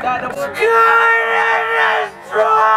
God, destroy!